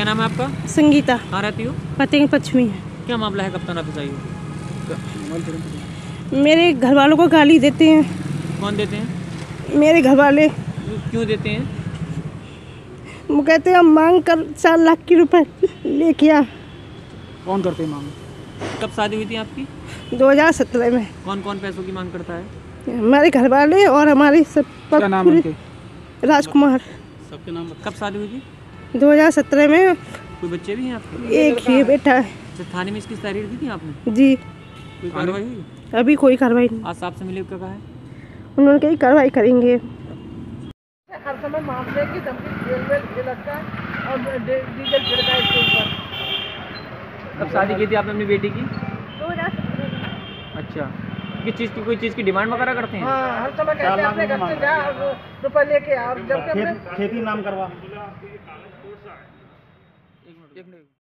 क्या नाम है आपका? संगीता। कहाँ रहती हो? फतेह पश्चिमी है। क्या मामला है कप्तान ऑफ़िस आई हो मेरे घर वालों को गाली देते हैं। कौन देते हैं? मेरे घर वाले क्यों देते हैं? वो कहते हैं मांग कर चार लाख की रुपए लेके आ। कौन करते हैं मांग? कब शादी हुई थी आपकी? 2017 में। कौन कौन पैसों की मांग करता है? हमारे घर वाले और हमारे सब क्या नाम है उनके? राजकुमार। सबके नाम कब शादी हुई थी? 2017 में कोई बच्चे भी हैं आपके? एक ही बेटा है। अच्छा थाने में इसकी तहरीर दी थी आपने? जी। कोई कार्रवाई हुई? अभी कोई कार्रवाई नहीं। आज साहब से मिले कहा है? उन्होंने कही कार्रवाई करेंगे। हर समय मामले की धमकी जेल में लगता है और डीजल छिड़का इसके ऊपर कब शादी की थी आपने अपनी बेटी की? दो अच्छा। किस चीज़ की कोई चीज़ की डिमांड वगैरह करते हैं? हाँ हर समय कहते हैं अपने घर से जा और रुपये लेके आ और जबकि अपने खेती नाम करवा। Give me.